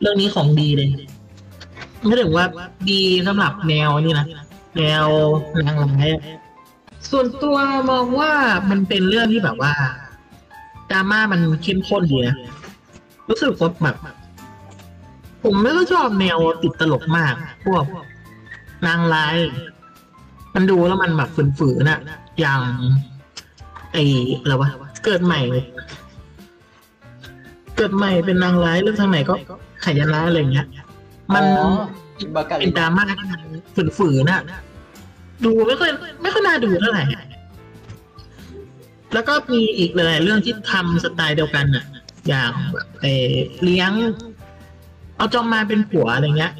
เรื่องนี้ของดีเลยไม่ถึงว่าดีสำหรับแนวนี่นะแนวนางร้ายส่วนตัวมองว่ามันเป็นเรื่องที่แบบว่าดราม่ามันเข้มข้นดีนะรู้สึกว่าแบบผมไม่ค่อยชอบแนวติดตลกมาก พวกนางร้าย มันดูแล้วมันแบบฝืนๆน่ะ อย่าง ไอ้อะไรวะเกิดใหม่ เกิดใหม่เป็นนางร้ายเรื่องทางไหนก็ขยันร้ายอะไรอย่างเงี้ย มันอ๋อบากาเป็นดราม่าที่มันฝืนๆน่ะ ดูไม่ค่อยไม่ค่อยน่าดูเท่าไหร่ แล้วก็มีอีกหลายๆเรื่องที่ทำสไตล์เดียวกันน่ะ อย่างแบบเออเลี้ยง เอาจอมมาเป็นผัวอะไรเงี้ย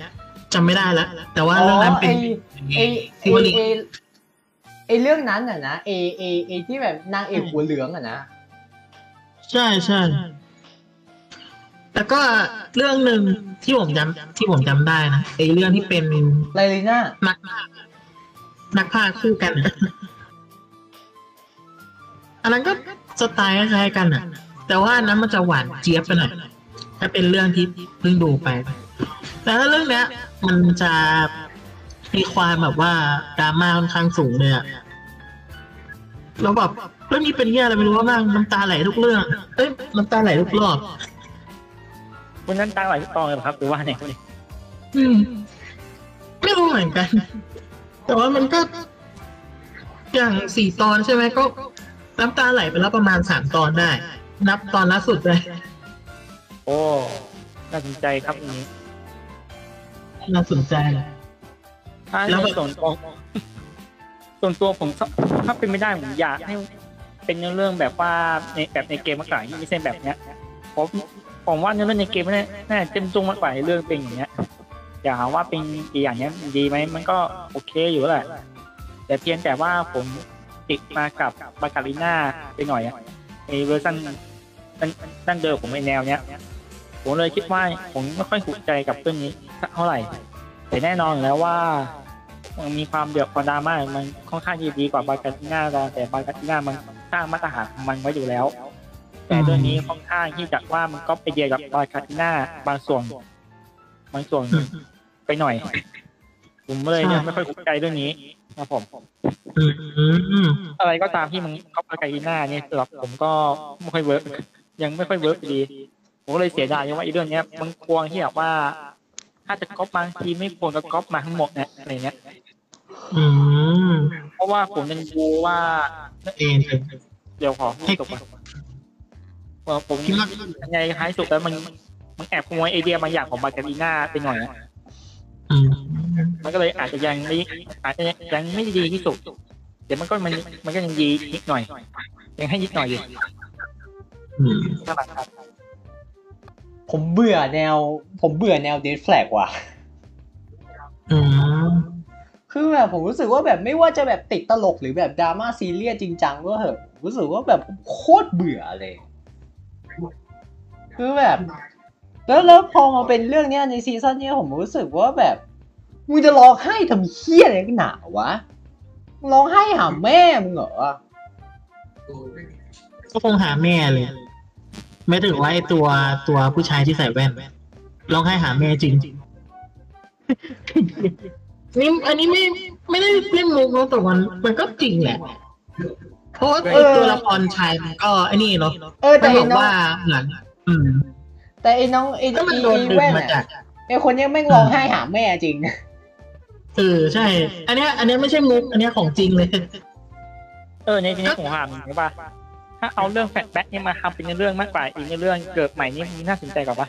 จำไม่ได้แล้วแต่ว่าเรื่องนั้นเป็นไอไอซิวลิงไอไอเรื่องนั้นอะนะเอเอเอที่แบบนางเอกหัวเหลืองอะนะ ใช่ใช่ แล้วก็เรื่องหนึ่งที่ผมจำที่ผมจำได้นะไอ้เรื่องที่เป็นไลลีน่านักพากย์นักพากย์คู่กันอะอันนั้นก็สไตล์คล้ายๆกันอะ แต่ว่าอันนั้นมันจะหวานเจี๊ยบไปหน่อยถ้าเป็นเรื่องที่เพิ่งดูไป แต่ถ้าเรื่องเนี้ย มันจะมีความแบบว่าดราม่าค่อนข้างสูงเลยอะแล้วแบบเรื่องนี้เป็นเงี้ยอะไรไม่รู้ว่าบ้างน้ำตาไหลทุกเรื่อง เอ้ยน้ำตาไหลทุกรอบ คุณนั้นตาไหลทุกตอนเลยเหรอครับหรือว่าไงอืมไม่รู้เหมือนกัน แต่ว่ามันก็ อย่างสี่ตอนใช่ไหมก็ น้ำตาไหลไปแล้วประมาณสามตอนได้ นับตอนล่าสุดเลยโอ้น่าสนใจครับอันนี้น่าสนใจเลยถ้าแล้วในแบบส่วนตัวส่วนตัวผมถ้าถ้าเป็นไม่ได้ผมอยากให้เป็นเนื้อเรื่องแบบว่าในแบบในเกมมากกว่าที่ไม่ใช่แบบเนี้ยผม ผมว่าเนื้อเรื่องในเกมน่าน่าจะเต็มตรงมากกว่าเรื่องเป็นอย่างเงี้ยอย่าหาว่าเป็นอีกอย่างเนี้ยดีไหมมันก็โอเคอยู่แหละแต่เพียงแต่ว่าผมติดมากับบาคาริน่าไปหน่อยในเวอร์ชันดั้งเดิมผมในแนวเนี้ย ผมเลยคิดว่าผมไม่ค่อยถูกใจกับเรื่องนี้สักเท่าไหร่ แต่แน่นอนแล้วว่ามันมีความเดือดความดราม่ามันค่อนข้างที่ดีกว่าบาคาริน่าแต่บาคาริน่ามันสร้างมาตรฐานมันไว้อยู่แล้ว แต่เรื่องนี้ค่อนข้างที่จะว่ามันก็ไปเดียวกับบาคาริน่าบางส่วนบางส่วนอืมไปหน่อย ผมเลยใช่ยังไม่ค่อยถูกใจเรื่องนี้ครับผมอืมอืมอะไรก็ตามที่มันเข้าบาคาริน่าเนี่ยสำหรับผมก็ไม่ค่อย work ยังไม่ค่อย work ดีผมก็เลยเสียดายว่าไอ้เรื่องเนี้ยมันควรที่แบบว่า ถ้าจะก๊อปบางทีไม่ควรจะก๊อปมาทั้งหมดเนี่ยอะไรเงี้ยอืมเพราะว่าผมยังดูว่าเองเองเดี๋ยวขอพูดจบก่อน ว่าผมคิดว่ายังไงท้ายสุดแล้วมันมันแอบขโมยไอเดียบางอย่างของบาคาริน่าไปหน่อยนะอืมมันก็เลยอาจจะยังไม่อาจจะยังไม่ดีที่สุดเดี๋ยวมันก็มันมันก็ยังดีนิดหน่อย ยังให้นิดหน่อยอยู่อืมเท่าไหร่ครับผมเบื่อแนว ผมเบื่อแนวเดดแฟลกว่ะอืมคือแบบผมรู้สึกว่าแบบไม่ว่าจะแบบติดตลกหรือแบบดราม่าซีเรียสจริงจังก็เหอะผมรู้สึกว่าแบบผมโคตรเบื่อเลย คือแบบ แล้วแล้วพอมาเป็นเรื่องเนี้ยในซีซั่นเนี้ยผมรู้สึกว่าแบบมึงจะร้องไห้ทำเฮี้ยอะไรกันหนาวะมึงร้องไห้หาแม่มึงเหรอก็คงหาแม่เลย ไม่ถึงว่าไอ้ตัวตัวผู้ชายที่ใส่แว่นร้องไห้หาแม่จริงนี่อันนี้ไม่ไม่ได้เล่นมุกเนอะแต่มันมันก็จริงแหละเพ ราะว่าไอ้ตัวละครชายมันก็ไอ้นี่เนาะเออแต่มันบไอ้อกน้องว่าเหมือนอืม แต่ไอ้น้องไอ้ก็มันไอ้โดนดึงแว่นมาจาอะกไอ้คนเนี้ยแม่งร้องไห้หาแม่จริงเออใช่ อันเนี้ย อันเนี้ยไม่ใช่มุก อันเนี้ยของจริงเลย เออในทีนี้ผมถามหรือว่าถ้าเอาเรื่องแฟลชแบ็กนี่มาทำเป็นเรื่องมากกว่าอีกเรื่องเกิดใหม่นี่มันน่าสนใจกว่าปะ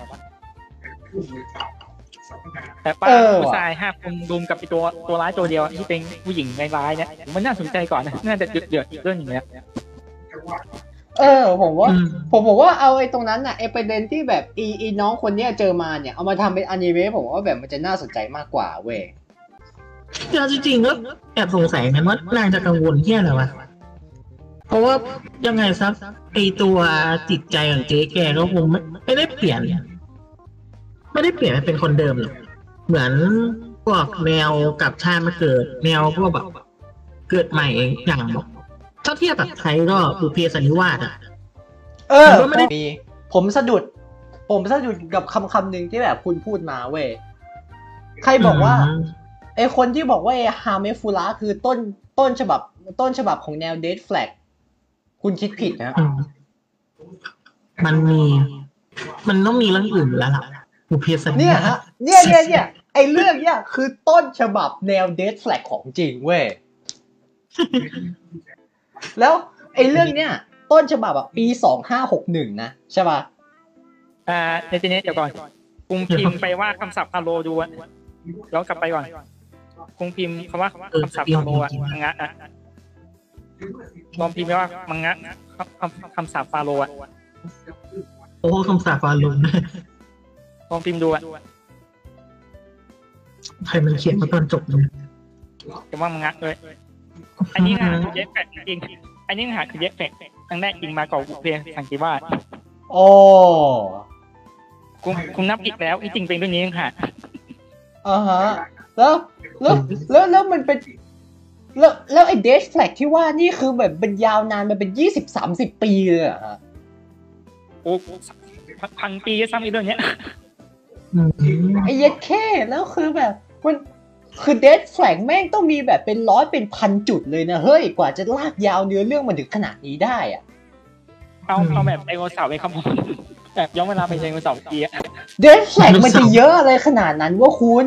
แต่ป้าเออว่ะผู้ชายห้าคนรุมกับไอตัวตัวร้ายตัวเดียวที่เป็นผู้หญิงร้ายๆเนี่ยมันน่าสนใจก่อนนะน่าจะเดือดเดือดๆอีกเรื่องหนึ่งเนี่ยเออผมว่าอืมผมบอกว่าเอาไอ้ตรงนั้นน่ะไอ้ประเด็นที่แบบอีอีน้องคนเนี้ยเจอมาเนี่ยเอามาทำเป็นอนิเมะผมว่าแบบมันจะน่าสนใจมากกว่าเว้ยแต่จริงๆก็แอบสงสัยกันว่านางจะกังวลเที่ยอะไรวะเพราะว่ายังไงซักไอตัวจิตใจของเจ๊แกก็คงไม่ไม่ได้เปลี่ยน ไม่ได้เปลี่ยนให้เป็นคนเดิมหรอกเหมือนพวกแนวกลับชาติมาเกิด แนวพวกแบบเกิดใหม่อย่างแบบถ้าเทียบแบบไทยก็บุพเพสันนิวาสอะ เออมันก็ไม่ได้ มีผมสะดุด ผมสะดุดกับคำคำหนึ่งที่แบบคุณพูดมาเว้ยใครบอกว่ามไอคนที่บอกว่าไอฮาเมฟูระคือต้นต้นฉบับ ต้นฉบับของแนวเดทแฟลกคุณคิดผิดนะ อืมมันมี มันต้องมีเรื่องอื่นอยู่แล้วล่ะ บุพเพสันนิวาสเนี่ยฮะเนี่ยเนี่ยเนี่ยไอเรื่องเนี่ยคือต้นฉบับแนวเดทแฟลกของจริงเว้ย แล้วไอเรื่องเนี้ยต้นฉบับอะปีสองห้าหกหนึ่งนะใช่ป่ะอ่าในทีนี้เดี๋ยวก่อนคุงพิมพ์ไปว่าคำศัพท์พาโลดูอะย้อนกลับไปก่อนคุงพิมพ์คำว่าคำศัพท์พาโลอะมังงะอะลองพิมพ์ไปว่ามังงะคำคำคำศัพท์ฟาโลอะโอ้คำสาปฟาลุน ลองพิมพ์ดูอะใครมันเขียนมาตอนจบเนี่ยจะว่ามังงะเลย อันนี้นะคือเย็บแฟกจริงอันนี้นะคือเย็บแฟกครั้งแรกจริงมาก่อนบุพเพสันติวาสโอ้คุณคุณนับผิดแล้วที่จริงเป็นเรื่องนี้ค่ะอ่าฮะแล้วแล้วแล้วแล้วมันเป็นแล้วแล้วไอ้เดทแฟลกที่ว่านี่คือแบบเป็นยาวนานมันเป็นยี่สิบสามสิบปีเลยเหรอะฮะโอ้พันปีซ้ำอีกเรื่องเนี้ยอืม ไอ้เย็ดแค่แล้วคือแบบมันคือเดทแฟลกแม่งต้องมีแบบเป็นร้อยเป็นพันจุดเลยนะ เฮ้ย กว่าจะลากยาวเนื้อเรื่องมาถึงขนาดนี้ได้อะเอาเอาแบบไดโนเสาร์ไปครับผมแบบย้อนเวลาไปไดโนเสาร์ปีอะเดทแฟลกมันจะเยอะอะไรขนาดนั้นวะคุณ